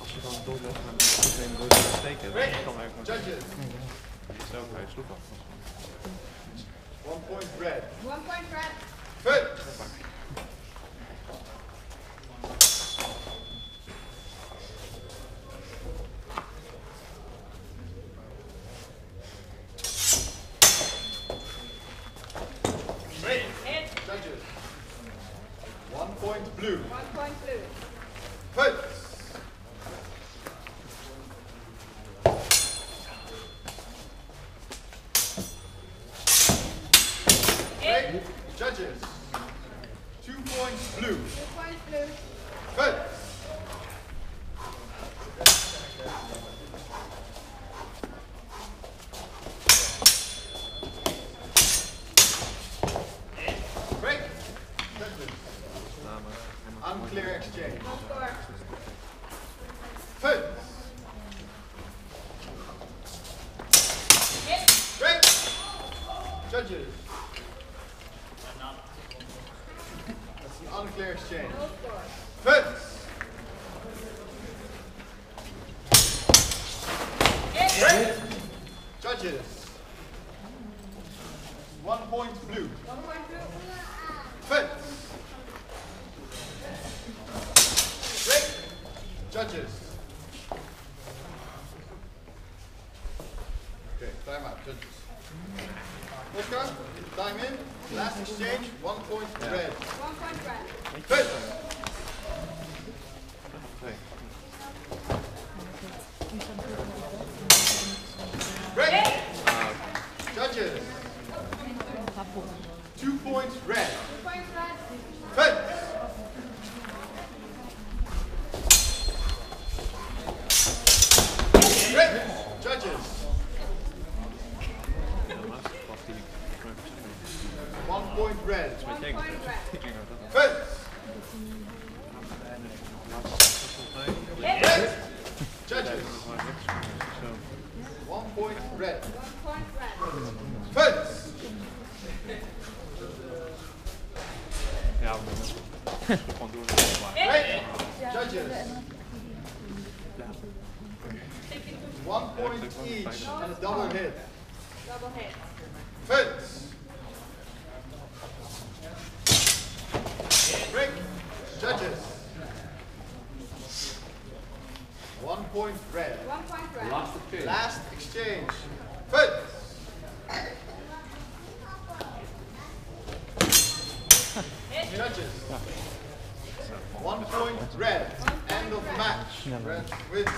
Als je dan doorlegt naar de systeem door te steken, dan kan hij gewoon Judges, zo bij sloep af. one point red. One point red. Fit. Point blue. One point blue. Hit. Judges, two points blue. Two points blue. Break. Judges, unclear exchange. Score. Fit. Judges. That's an unclear exchange. Score. Fit. Judges. One point blue. One point blue. Fit. Judges. Okay, time out, judges. Oscar, time in. Last exchange, one point red. One point red. Fit. Nee. Break. Hit. Judges. Two points red. Two points red. Point red. One point red. Fit. Hit. Judges. One point red. One point red. Fit. Ja, we gewoon door. Maar Break. Judges. One point each and a double hit. Double hit. Fit. Judges. One point red. One point red. Last exchange. Fit. Hit. Judges. One point red. End of match. Red wins.